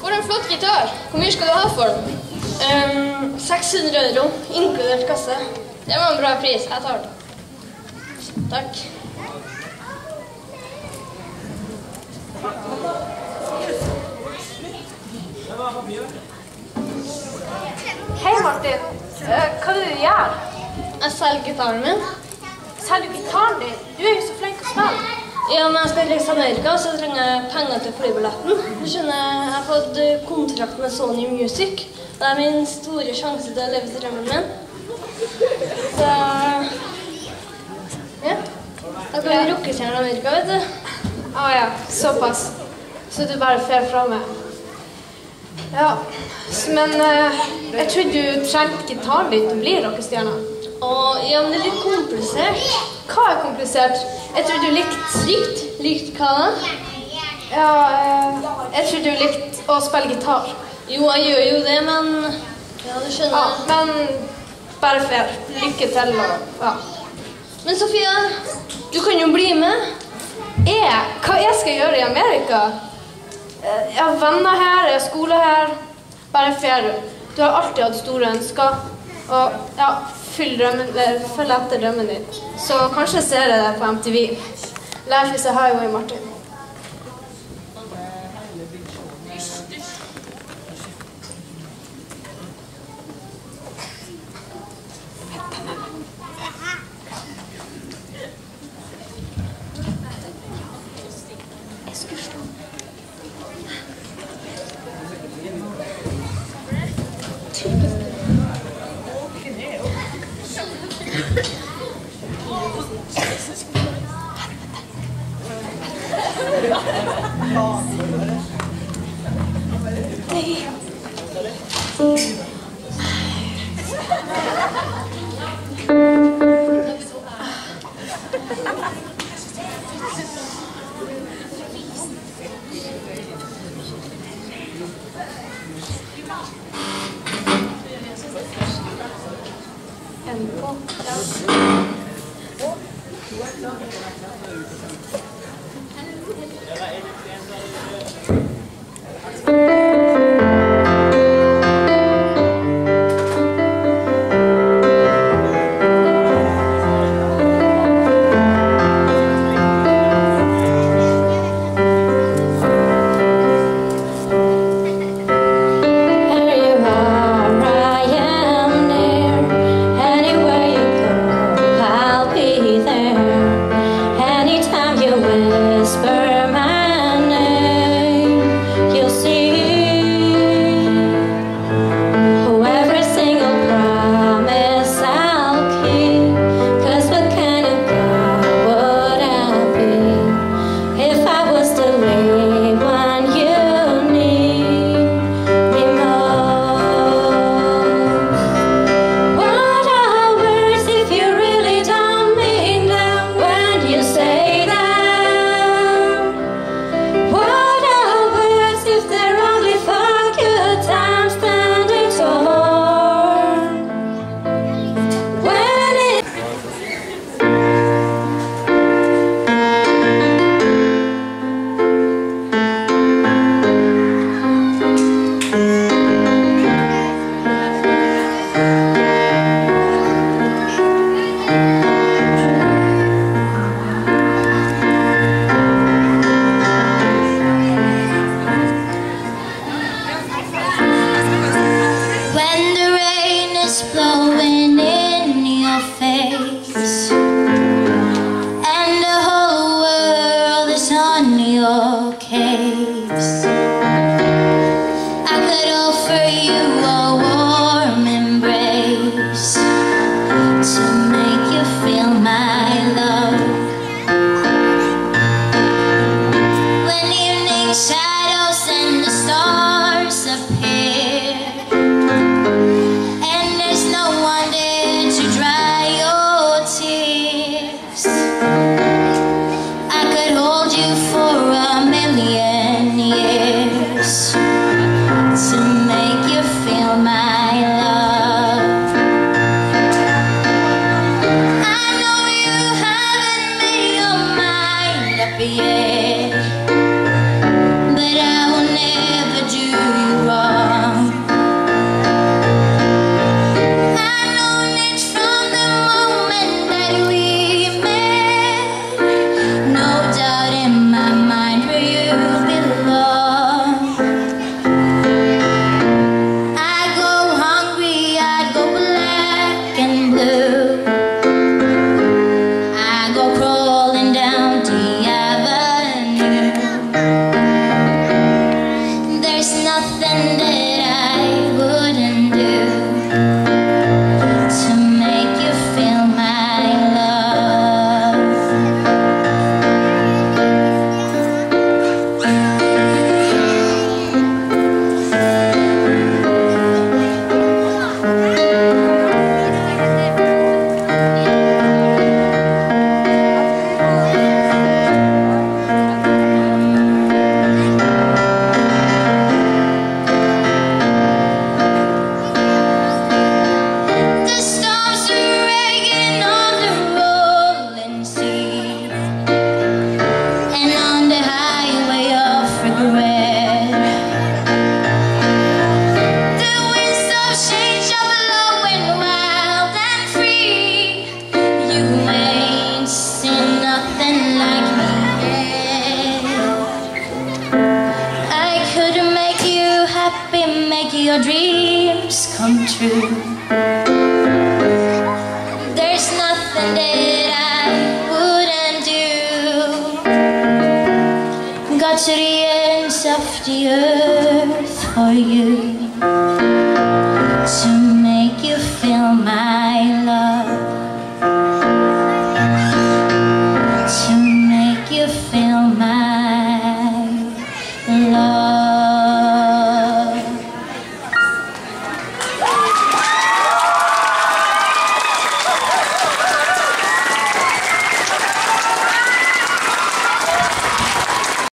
For en flott gitar! Hvor mye skal du ha for den? Ehm, um, 600 euro, inkludert kasse. Det var en bra pris. Jeg tar den. Takk. Hei, Martin. Eh, hva er det du gjør? Jeg selger gitaren min. Selger gitaren din? Du er jo så flink til å spille. Ja, men jeg skal reise til Amerika, så trenger jeg penger til flybilletten. Du skjønner, jeg har fått eh, kontrakt med Sony Music. Det er min store sjanse til å leve drømmen min. Så Ja. Da kan vi rockestjerne i Amerika, vet du. Å ja, såpass. Så du bare fer fra meg. Ja, men eh, jeg trodde du trengte gitaren din til å bli rockestjerne. Og, ja, men det er litt komplisert. Hva er komplisert? Jeg tror du likte Likt? Likt hva da? Ja, eh, jeg tror du likte å spille gitar. Jo, jeg gjør jo det, men Ja, du skjønner. Ja, men bare fer. Lykke til og ja. Men Sofia, du kan jo bli med. Jeg? Hva jeg skal gjøre i Amerika? Eh, Jeg har venner her, jeg har skole her. Bare fer. Du har alltid hatt store ønsker. Og ja, fyll drømmen, følg etter drømmen din. Så kanskje ser jeg deg på MTV. Life is a highway, Martin. Here you are, I am 네. 엠포 Merci. slow make your dreams come true. There's nothing that I wouldn't do. Got to the ends of the earth for you